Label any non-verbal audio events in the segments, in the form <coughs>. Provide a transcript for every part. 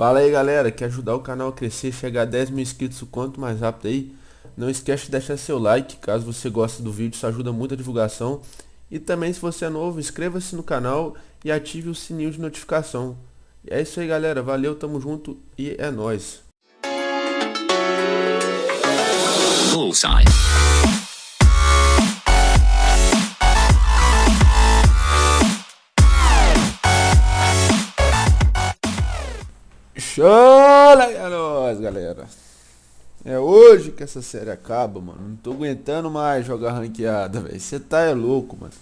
Fala aí galera, quer ajudar o canal a crescer, chegar a 10 mil inscritos o quanto mais rápido aí? Não esquece de deixar seu like, caso você goste do vídeo, isso ajuda muito a divulgação. E também se você é novo, inscreva-se no canal e ative o sininho de notificação. É isso aí galera, valeu, tamo junto e é nóis. Bullseye. Chola é nós, galera. É hoje que essa série acaba, mano. Não tô aguentando mais jogar ranqueada, velho. Você tá é louco, mano.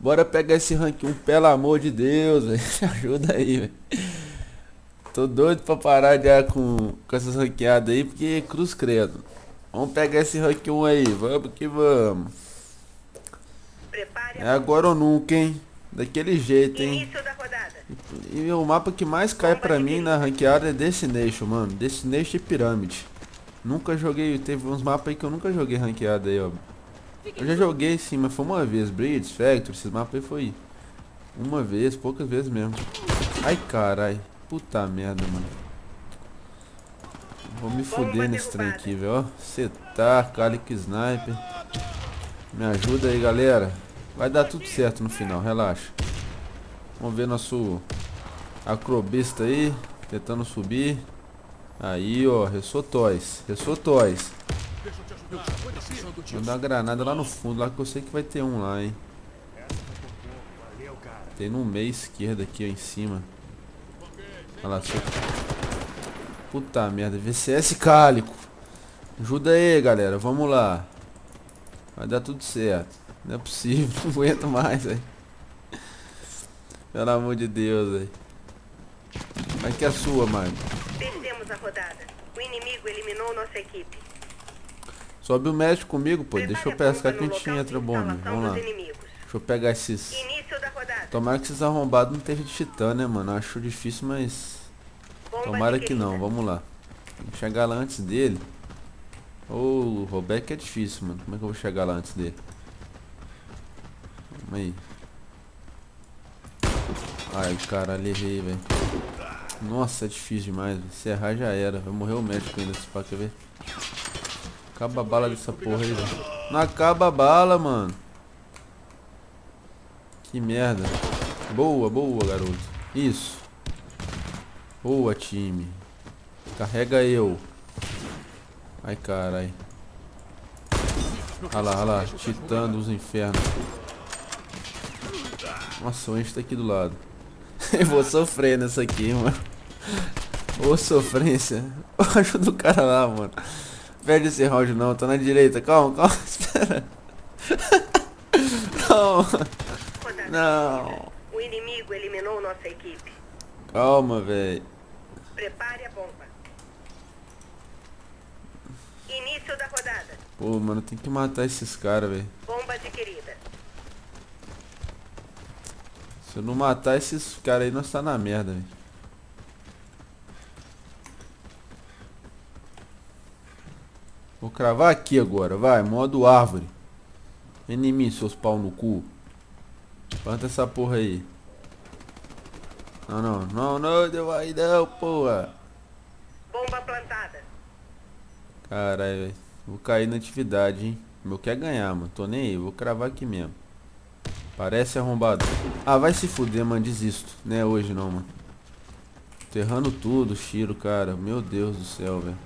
Bora pegar esse rank 1, pelo amor de Deus, velho. <laughs> ajuda aí, velho. Tô doido pra parar já com, com essas ranqueadas aí, porque cruz credo. Vamos pegar esse rank 1 aí, vamos que vamos. É agora ou nunca, hein? Daquele jeito, hein? E o mapa que mais cai pra mim na ranqueada é Destination, mano. Destination e Pirâmide. Nunca joguei, teve uns mapas aí que eu nunca joguei ranqueada aí, ó. Eu já joguei sim, mas foi uma vez. Bridge, Factory, esses mapas aí foi uma vez, poucas vezes mesmo. Ai, carai. Puta merda, mano. Vou me fuder nesse trem aqui, velho. Setar, Calic Sniper. Me ajuda aí, galera. Vai dar tudo certo no final, relaxa. Vamos ver nosso acrobista aí, tentando subir. Aí, ó, ressotóis, ressotóis. Vou dar uma granada lá no fundo, lá que eu sei que vai ter um lá, hein. Tem no meio esquerdo aqui, ó, em cima. Olha lá. Puta merda, VCS cálico. Ajuda aí, galera, vamos lá. Vai dar tudo certo. Não é possível, <laughs> não aguento mais, velho. Pelo amor de Deus, velho. É que é a sua, mano? Perdemos a rodada. O inimigo eliminou nossa equipe. Sobe o médico comigo, pô. Deixa eu pescar que a gente entra, bomba. Vamos lá. Deixa eu pegar esses... Tomara que esses arrombados não estejam de titã, né, mano? Acho difícil, mas... Tomara que não. Vamos lá. Chegar lá antes dele. Ô, oh, o Robeck é difícil, mano. Como é que eu vou chegar lá antes dele? Calma aí. Ai, caralho, errei, velho. Nossa, é difícil demais. Se errar já era. Vai morrer o médico ainda, se pá, quer ver? Acaba a bala dessa porra aí, velho. Não acaba a bala, mano. Que merda. Boa, boa, garoto. Isso. Boa, time. Carrega eu. Ai, carai. Olha lá, olha lá. Titã dos infernos. Nossa, o Anjo tá aqui do lado. <laughs> Eu vou sofrer nessa aqui, mano. Ô sofrência. Ajuda o cara lá, mano. Perde esse round não, tô na direita. Calma, calma, <laughs> espera. Não. Não. O inimigo eliminou nossa equipe. Calma, velho. Prepare a bomba. Início da rodada. Pô, mano, tem que matar esses caras, velho. Bomba adquirida. Se eu não matar esses caras aí, nós tá na merda, velho. Vou cravar aqui agora, vai, modo árvore. Enemy, seus pau no cu. Planta essa porra aí. Não, não, não, não, deu aí não, porra. Bomba plantada. Caralho, velho. Vou cair na atividade, hein. Meu quer ganhar, mano. Tô nem aí, vou cravar aqui mesmo. Parece arrombado. Ah, vai se fuder, mano. Desisto. Não é hoje não, mano. Terrando tudo, Shiro, cara. Meu Deus do céu, velho.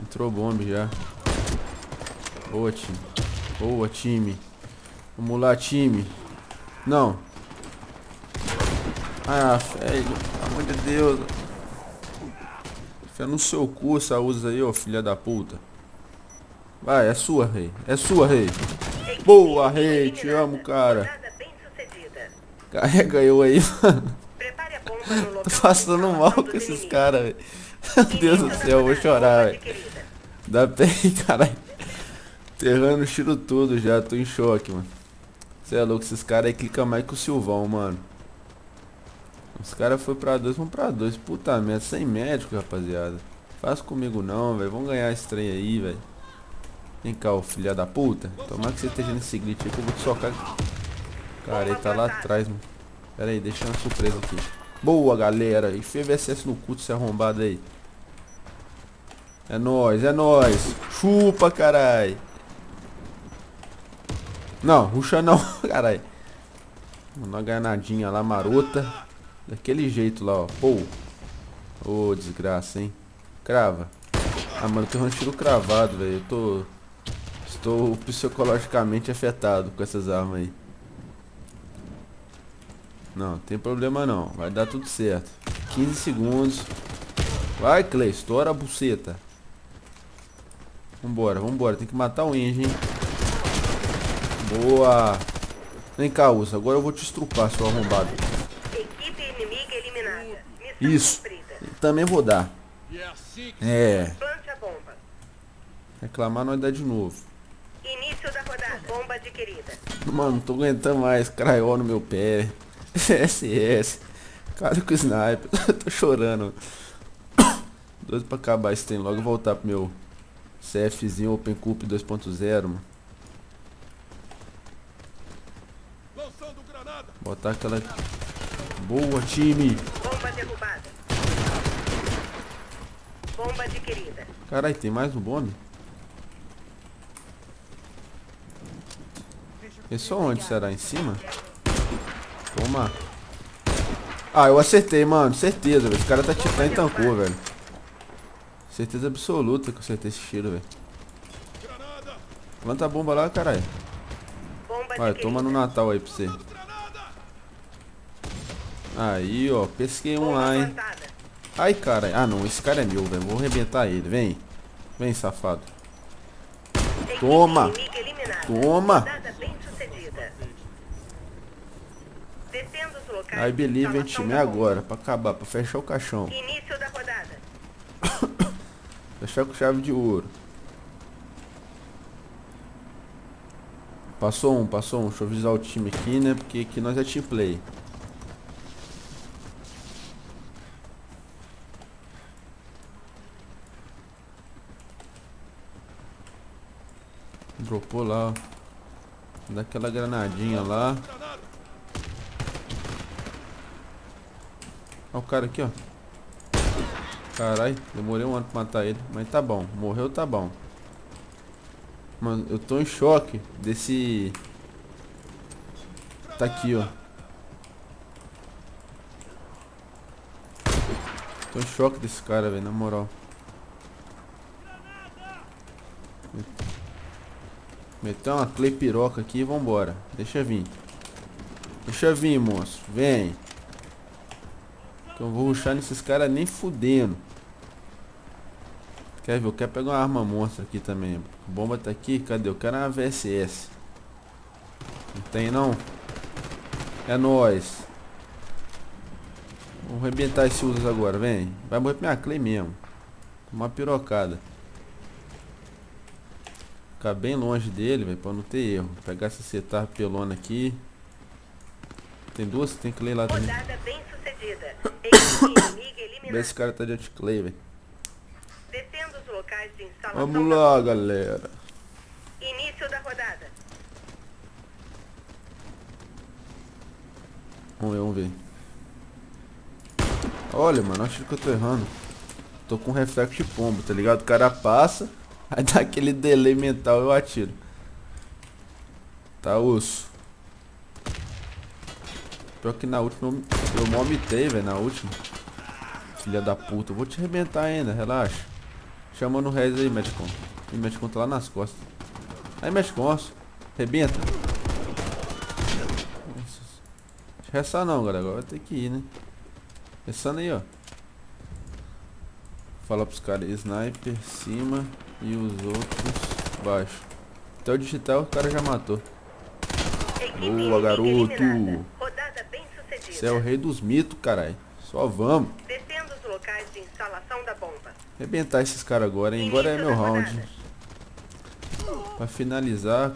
Entrou bomba já. Boa, time. Boa, time. Vamos lá, time. Não. Ah, velho. Pelo amor de Deus. Fé no seu cu essa usa aí, ó, filha da puta. Vai, é sua, rei. É sua, rei. Boa, rei, te amo, cara. Carrega eu aí, mano. Tô passando mal com esses caras, velho. Meu Deus do céu, eu vou chorar, velho. Dá aí, caralho. Terrando tiro todo já, tô em choque, mano. Você é louco, esses caras aí clicam mais que o Silvão, mano. Os caras foi pra dois, vão pra dois. Puta merda, sem médico, rapaziada. Faz comigo não, velho. Vamos ganhar esse trem aí, velho. Vem cá, ô filha da puta. Tomara que você esteja nesse glitch aí que eu vou te socar. Cara, ele tá lá atrás, mano. Pera aí, deixa uma surpresa aqui. Boa, galera. E VSS no cu se arrombado aí. É nóis, é nóis. Chupa, carai. Não, ruxa não, <laughs> carai. Uma ganadinha lá, marota. Daquele jeito lá, ó. Pô. Ô, oh, desgraça, hein. Crava. Ah, mano, tem um tiro cravado, velho. Eu tô... Estou psicologicamente afetado com essas armas aí. Não, tem problema não. Vai dar tudo certo. 15 segundos. Vai, Clay. Estoura a buceta. Vambora, vambora. Tem que matar o Engie, hein. Boa. Vem cá, Usa. Agora eu vou te estrupar, seu arrombado. Equipe inimiga eliminada. Isso. Também vou dar. É. Reclamar não é dar de novo. Bomba adquirida. Mano, não tô aguentando mais. Craiol no meu pé. SS. Cara com sniper. <laughs> tô chorando. <coughs> Doido pra acabar esse trem logo voltar pro meu CFzinho Open Cup 2.0, mano. Botar aquela. Boa, time! Bomba derrubada. Bomba adquirida. Caralho, tem mais um bombe? É onde será? Em cima? Toma. Ah, eu acertei, mano. Certeza, velho. Esse cara tá tirando e tancou, velho. Certeza absoluta que eu acertei esse tiro, velho. Levanta a bomba lá, caralho. Olha, toma no Natal aí pra você. Aí, ó. Pesquei um lá, hein. Ai, cara. Ah, não. Esse cara é meu, velho. Vou arrebentar ele. Vem. Vem, safado. Toma. Toma. I believe em time agora, pra acabar, pra fechar o caixão. Início da rodada. <coughs> fechar com chave de ouro. Passou um, passou um. Deixa eu avisar o time aqui, né? Porque aqui nós é team play. Dropou lá, ó. Dá aquela granadinha lá. Olha o cara aqui, ó. Caralho, demorei um ano pra matar ele. Mas tá bom, morreu tá bom. Mano, eu tô em choque desse... Tá aqui, ó. Tô em choque desse cara, velho, na moral. Meteu uma clay piroca aqui e vambora. Deixa vir. Deixa vir, moço. Vem. Que eu vou ruxar nesses caras nem fudendo. Quer ver? Eu quero pegar uma arma monstra aqui também. A bomba tá aqui. Cadê? Eu quero uma VSS. Não tem não? É nóis. Vamos arrebentar esse usos agora, vem. Vai morrer pra minha clay mesmo. Uma pirocada. Ficar bem longe dele, velho, pra não ter erro. Vou pegar essa setar pelona aqui. Tem duas, tem clay lá também. bem sucedida. Esse cara tá de anticlay, velho. Descendo os locais de instalação. Vamos lá, galera. Início da rodada. Vamos ver, vamos ver. Olha, mano, acho que eu tô errando. Tô com reflexo de pombo, tá ligado? O cara passa, <laughs> aí dá aquele delay mental eu atiro. Tá osso. Pior que na última eu, eu vomitei, velho, na última. Filha da puta, eu vou te arrebentar ainda, relaxa. Chamando o Rez aí, Medicon. E Medicon tá lá nas costas. Aí, Medicon, Rebenta. Resta não, galera. Agora vai ter que ir, né? Pensando aí, ó. Fala pros caras. Sniper, cima. E os outros, baixo. Até o digital o cara já matou. Boa, garoto. Você é o rei dos mitos, caralho. Só vamos. Descendo os locais de instalação da bomba. Arrebentar esses caras agora, hein? Agora é meu round. Pra finalizar.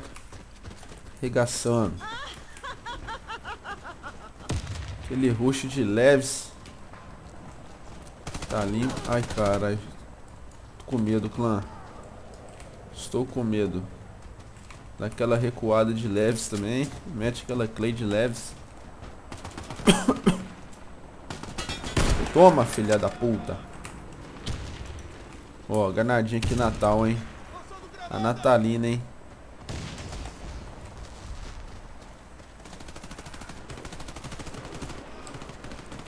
Regaçando. Aquele rush de leves. Tá limpo. Ai, caralho. Tô com medo, clã. Estou com medo. Daquela recuada de leves também. Mete aquela clay de leves. Toma, filha da puta. Ó, ganadinha aqui Natal, hein. A Natalina, hein.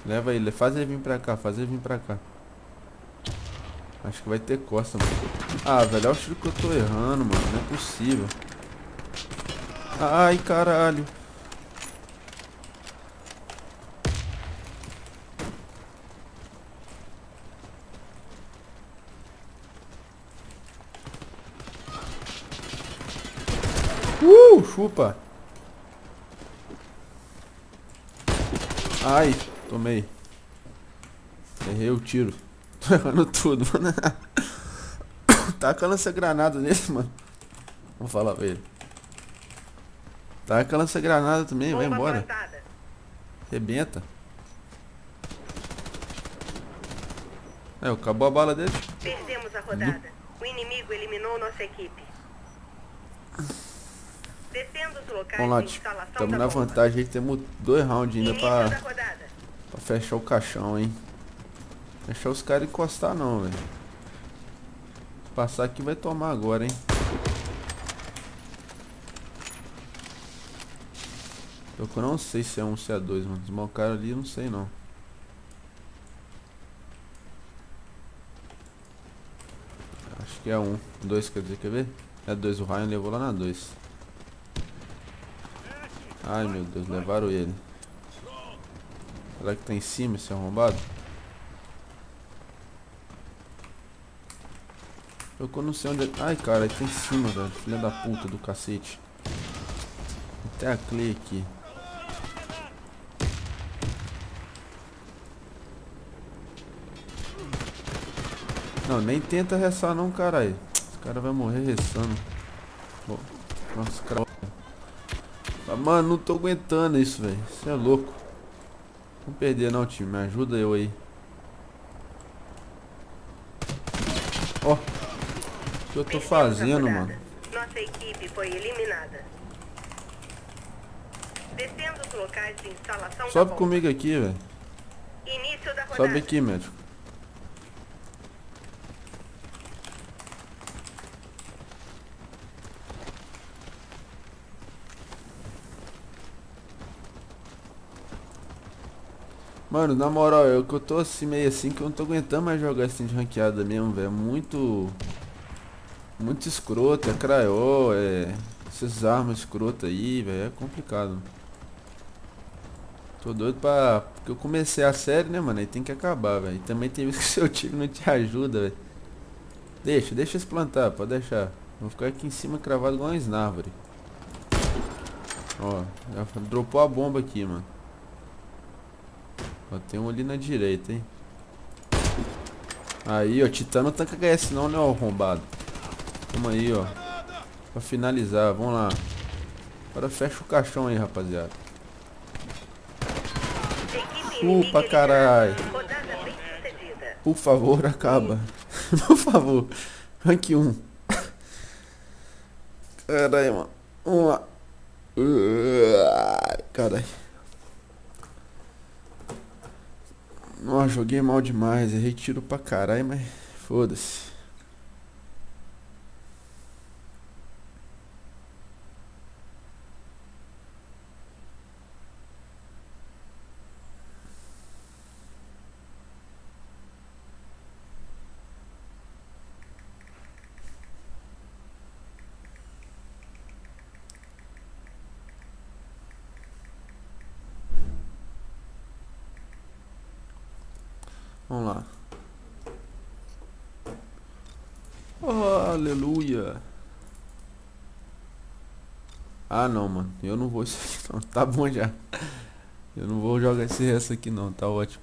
Leva ele, faz ele vir pra cá, faz ele vir pra cá. Acho que vai ter costa, mano. Ah, velho, olha o tiro que eu tô errando, mano. Não é possível. Ai, caralho. Chupa. Ai, tomei. Errei o tiro. <laughs> Tô errando tudo, mano. <coughs> Taca essa granada nele, mano. Vamos falar pra ele. Taca essa granada também, vai embora. Rebenta. É, acabou a bala dele. Perdemos a rodada. O inimigo eliminou nossa equipe. Vamos lá, estamos na vantagem temos dois rounds ainda pra, pra fechar o caixão, hein. Deixar os caras encostar não, velho. Passar aqui vai tomar agora, hein. Eu não sei se é um se é dois, mano. Desmocaram ali, não sei não. Acho que é um. Dois, quer dizer, quer ver? É dois, o Ryan levou lá na dois. Ai meu Deus, levaram ele. Será que tá em cima esse arrombado? Eu não sei onde... Ai cara, ele tá em cima, velho. Filha da puta do cacete. Até a Clay aqui. Não, nem tenta restar não, caralho. Esse cara vai morrer restando. Nossa, cara... Mano, não tô aguentando isso, velho. Isso é louco. Não perder não, time. Me ajuda eu aí. Ó. O que eu tô fazendo, mano? Nossa equipe foi eliminada. Descendo os locais de instalação Sobe comigo aqui, velho. Sobe aqui, médico. Mano, na moral, eu que eu tô assim meio assim que eu não tô aguentando mais jogar assim de ranqueada mesmo, velho. Muito. Muito escroto, é craiô, é. Essas armas escrotas aí, velho. É complicado. Tô doido pra. Porque eu comecei a série, né, mano? Aí tem que acabar, velho. Também tem vezes <laughs> que seu time não te ajuda, velho. Deixa, deixa eles plantar, pode deixar. Vou ficar aqui em cima cravado igual uma árvore. Ó, já dropou a bomba aqui, mano. Ó, tem um ali na direita, hein. Aí, ó, Titano tanca HS não, né, ó, arrombado. Tamo aí, ó. Pra finalizar, vamos lá. Agora fecha o caixão aí, rapaziada. Uh, pra caralho. Por favor, acaba. <laughs> Por favor. Rank 1. Caralho, mano. Vamos lá. Caralho. Nossa, joguei mal demais. Errei tiro pra caralho, mas foda-se. Vamos lá. Oh, aleluia. Ah, não, mano. Eu não vou isso aqui não. Tá bom já. Eu não vou jogar esse resto aqui não. Tá ótimo.